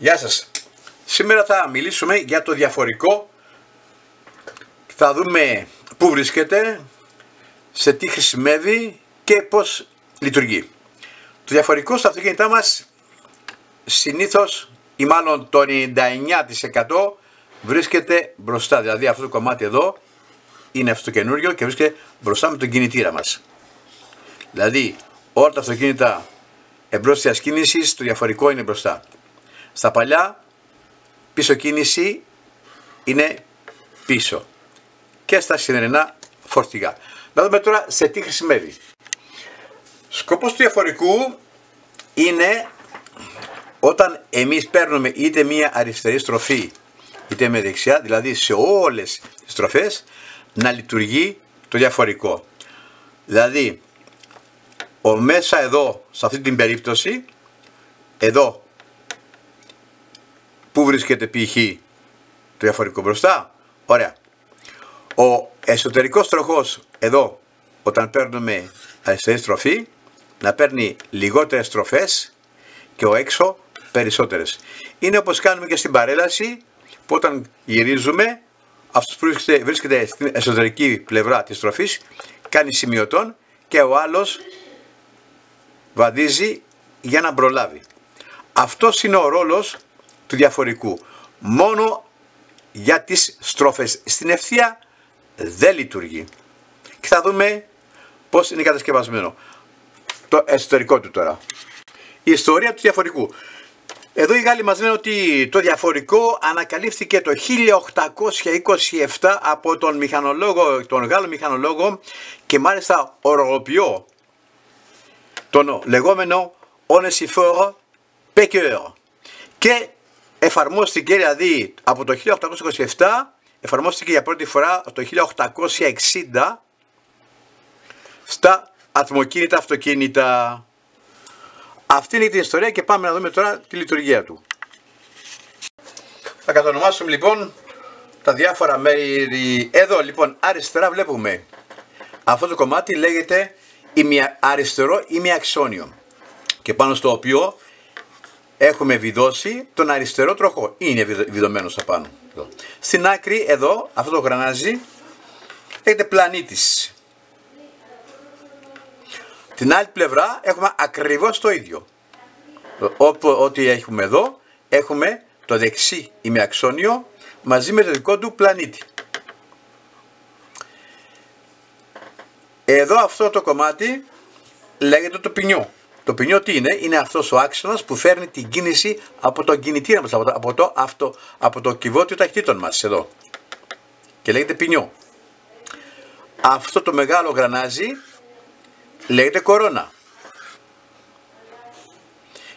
Γεια σας. Σήμερα θα μιλήσουμε για το διαφορικό. Θα δούμε πού βρίσκεται, σε τι χρησιμεύει και πώς λειτουργεί. Το διαφορικό στα αυτοκίνητά μας συνήθως ή μάλλον το 99% βρίσκεται μπροστά. Δηλαδή αυτό το κομμάτι εδώ είναι αυτό το καινούριο και βρίσκεται μπροστά με τον κινητήρα μας. Δηλαδή όλα τα αυτοκίνητα εμπρός της κίνησης το διαφορικό είναι μπροστά. Στα παλιά πίσω κίνηση είναι πίσω και στα σημερινά φορτηγά. Να δούμε τώρα σε τι χρησιμεύει. Σκοπός του διαφορικού είναι όταν εμείς παίρνουμε είτε μία αριστερή στροφή είτε με δεξιά, δηλαδή σε όλες τις στροφές να λειτουργεί το διαφορικό. Δηλαδή, ο μέσα εδώ, σε αυτή την περίπτωση, εδώ, πού βρίσκεται π.χ. το διαφορικό μπροστά, ωραία. Ο εσωτερικός τροχός εδώ, όταν παίρνουμε αριστερή στροφή, να παίρνει λιγότερες στροφές και ο έξω περισσότερες. Είναι όπως κάνουμε και στην παρέλαση που όταν γυρίζουμε αυτός που βρίσκεται, βρίσκεται στην εσωτερική πλευρά της στροφής κάνει σημειωτών και ο άλλος βαδίζει για να προλάβει. Αυτός είναι ο ρόλος του διαφορικού. Μόνο για τις στροφές στην ευθεία δεν λειτουργεί. Και θα δούμε πώς είναι κατασκευασμένο. Το εσωτερικό του τώρα. Η ιστορία του διαφορικού. Εδώ οι Γάλλοι μας λένε ότι το διαφορικό ανακαλύφθηκε το 1827 από τον μηχανολόγο, τον Γάλλο μηχανολόγο και μάλιστα ορογοποιό, τον λεγόμενο Onesiphore Pecker. Και εφαρμόστηκε δηλαδή από το 1827, εφαρμόστηκε για πρώτη φορά το 1860 στα ατμοκίνητα αυτοκίνητα. Αυτή είναι την ιστορία και πάμε να δούμε τώρα τη λειτουργία του. Θα κατονομάσουμε λοιπόν τα διάφορα μέρη. Εδώ λοιπόν αριστερά βλέπουμε αυτό το κομμάτι λέγεται αριστερό ημιαξόνιο και πάνω στο οποίο έχουμε βιδώσει τον αριστερό τροχό. Είναι βιδωμένος απάνω. Στην άκρη εδώ αυτό το γρανάζι λέγεται πλανήτης. Την άλλη πλευρά έχουμε ακριβώς το ίδιο. Όπου, ό,τι έχουμε εδώ, έχουμε το δεξί ημιαξόνιο μαζί με το δικό του πλανήτη. Εδώ αυτό το κομμάτι λέγεται το ποινιό. Το ποινιό τι είναι, είναι αυτός ο άξονας που φέρνει την κίνηση από τον κινητήρα μας, από το, από το, αυτό, από το κυβότιο ταχυτήτων μας εδώ. Και λέγεται ποινιό. Αυτό το μεγάλο γρανάζι λέγεται κορώνα.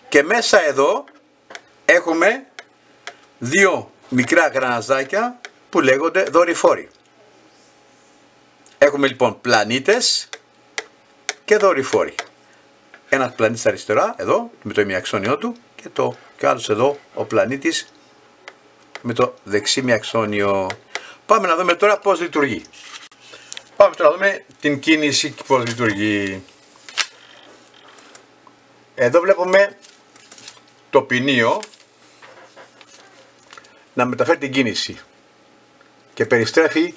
Και μέσα εδώ έχουμε δύο μικρά γραναζάκια που λέγονται δορυφόροι. Έχουμε λοιπόν πλανήτες και δορυφόροι. Ένας πλανήτης αριστερά, εδώ, με το ημιαξόνιό του και το και άλλος εδώ, ο πλανήτης με το δεξί μιαξόνιο. Πάμε να δούμε τώρα πώς λειτουργεί. Πάμε τώρα να δούμε την κίνηση και πώς λειτουργεί. Εδώ βλέπουμε το ποινίο να μεταφέρει την κίνηση και περιστρέφει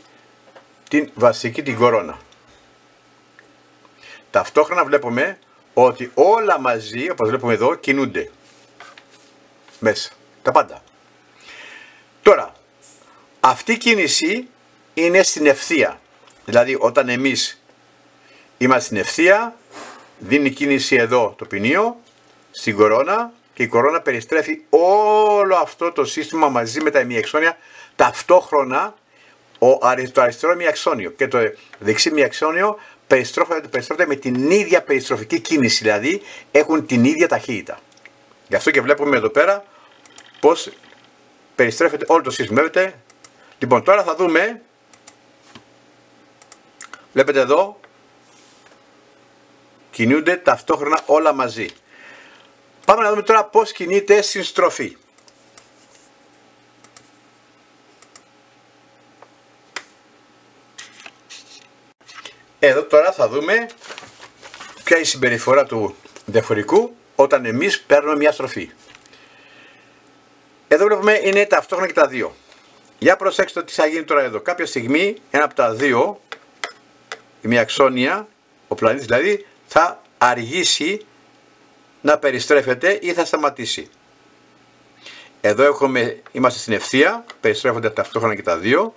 την βασική την κορώνα. Ταυτόχρονα βλέπουμε ότι όλα μαζί, όπως βλέπουμε εδώ, κινούνται μέσα. Τα πάντα. Τώρα, αυτή η κίνηση είναι στην ευθεία. Δηλαδή όταν εμείς είμαστε στην ευθεία, δίνει κίνηση εδώ το ποινίο, στην κορώνα και η κορώνα περιστρέφει όλο αυτό το σύστημα μαζί με τα ημιεξόνια ταυτόχρονα ο, το αριστερό μιαξόνιο και το δεξί μιαξόνιο περιστρέφονται, περιστρέφονται με την ίδια περιστροφική κίνηση, δηλαδή έχουν την ίδια ταχύτητα. Γι' αυτό και βλέπουμε εδώ πέρα πως περιστρέφεται όλο το σύστημα. Βλέπετε, λοιπόν τώρα θα δούμε Βλέπετε εδώ, κινούνται ταυτόχρονα όλα μαζί. Πάμε να δούμε τώρα πώς κινείται στην στροφή. Εδώ τώρα θα δούμε ποια είναι η συμπεριφορά του διαφορικού όταν εμείς παίρνουμε μια στροφή. Εδώ βλέπουμε είναι ταυτόχρονα και τα δύο. Για προσέξτε τι θα γίνει τώρα εδώ. Κάποια στιγμή ένα από τα δύο, η μία αξόνια, ο πλανήτης δηλαδή, θα αργήσει να περιστρέφεται ή θα σταματήσει. Εδώ έχουμε, είμαστε στην ευθεία, περιστρέφονται ταυτόχρονα και τα δύο.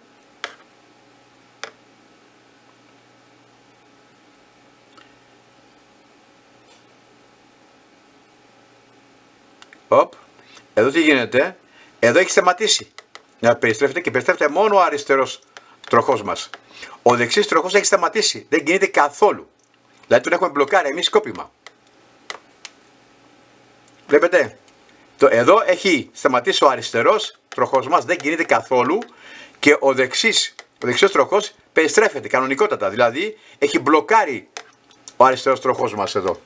Εδώ τι γίνεται, εδώ έχει σταματήσει να περιστρέφεται και περιστρέφεται μόνο ο αριστερός τροχός μας. Ο δεξής τροχός έχει σταματήσει, δεν κινείται καθόλου. Δηλαδή τον έχουμε μπλοκάρει εμείς σκόπιμα. Βλέπετε, το, εδώ έχει σταματήσει ο αριστερός τροχός μας, δεν κινείται καθόλου και ο δεξής, ο δεξιός τροχός περιστρέφεται κανονικότατα, δηλαδή έχει μπλοκάρει ο αριστερός τροχός μας εδώ.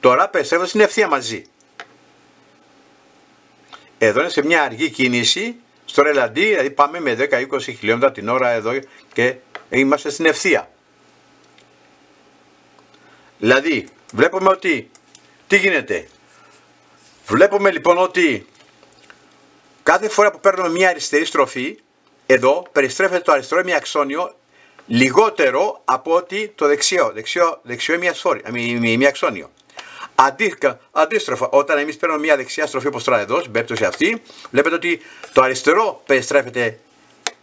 Τώρα περιστρέφεται στην ευθεία μαζί. Εδώ είναι σε μια αργή κίνηση, στο ρελαντί, δηλαδή πάμε με 10-20 χιλιόμετρα την ώρα εδώ και είμαστε στην ευθεία. Δηλαδή, βλέπουμε ότι, τι γίνεται; Βλέπουμε λοιπόν ότι κάθε φορά που παίρνουμε μια αριστερή στροφή, εδώ περιστρέφεται το αριστερό μια αξόνιο λιγότερο από ότι το δεξιό. Δεξιό, δεξιό μια, μια αξόνιο. αντίστροφα, όταν εμείς παίρνουμε μια δεξιά στροφή όπως τώρα εδώ, στην περίπτωση αυτή, βλέπετε ότι το αριστερό περιστρέφεται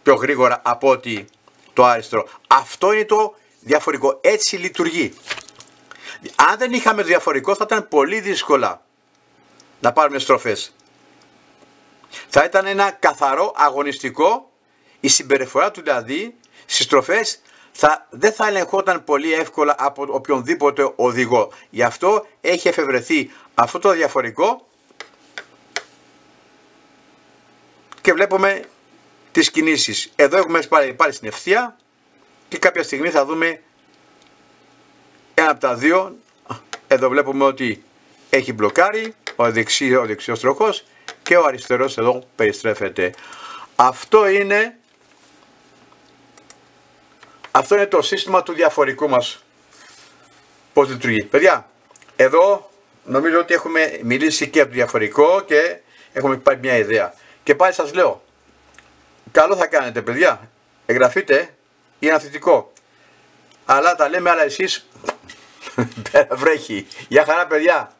πιο γρήγορα από ότι το αριστερό. Αυτό είναι το διαφορικό. Έτσι λειτουργεί. Αν δεν είχαμε διαφορικό θα ήταν πολύ δύσκολα να πάρουμε στροφές. Θα ήταν ένα καθαρό αγωνιστικό η συμπεριφορά του δηλαδή στις στροφές θα, δεν θα ελεγχόταν πολύ εύκολα από οποιονδήποτε οδηγό. Γι' αυτό έχει εφευρεθεί αυτό το διαφορικό και βλέπουμε τις κινήσεις. Εδώ έχουμε πάλι, πάλι στην ευθεία και κάποια στιγμή θα δούμε ένα από τα δύο, εδώ βλέπουμε ότι έχει μπλοκάρει ο, δεξί, ο δεξιός τροχός και ο αριστερός εδώ περιστρέφεται. Αυτό είναι, αυτό είναι το σύστημα του διαφορικού μας. Πώς λειτουργεί. Παιδιά, εδώ νομίζω ότι έχουμε μιλήσει και από το διαφορικό και έχουμε πάρει μια ιδέα. Και πάλι σας λέω, καλό θα κάνετε παιδιά, εγγραφείτε, είναι αθλητικό. Αλλά τα λέμε, αλλά εσείς Πέρα βρέχει. Γεια χαρά παιδιά.